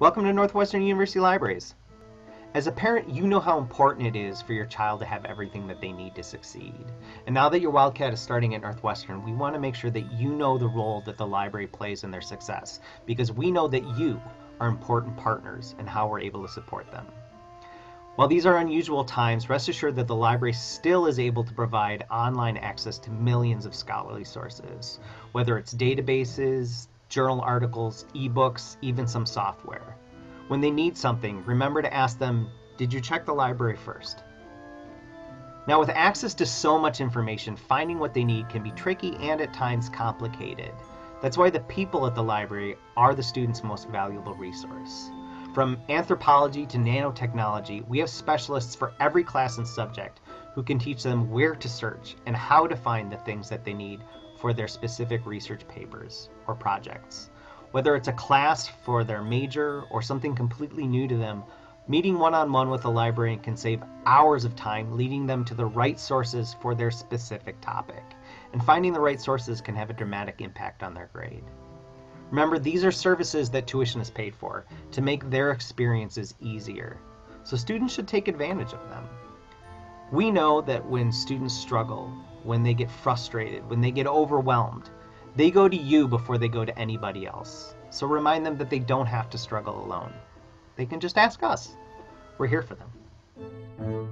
Welcome to Northwestern University Libraries. As a parent, you know how important it is for your child to have everything that they need to succeed. And now that your Wildcat is starting at Northwestern, we want to make sure that you know the role that the library plays in their success because we know that you are important partners in how we're able to support them. While these are unusual times, rest assured that the library still is able to provide online access to millions of scholarly sources, whether it's databases, journal articles, ebooks, even some software. When they need something, remember to ask them, did you check the library first? Now, with access to so much information, finding what they need can be tricky and at times complicated. That's why the people at the library are the student's most valuable resource. From anthropology to nanotechnology, we have specialists for every class and subject who can teach them where to search and how to find the things that they need for their specific research papers or projects. Whether it's a class for their major or something completely new to them, meeting one on one with a librarian can save hours of time leading them to the right sources for their specific topic. And finding the right sources can have a dramatic impact on their grade. Remember, these are services that tuition is paid for to make their experiences easier. So students should take advantage of them. We know that when students struggle, when they get frustrated, when they get overwhelmed, they go to you before they go to anybody else. So remind them that they don't have to struggle alone. They can just ask us. We're here for them.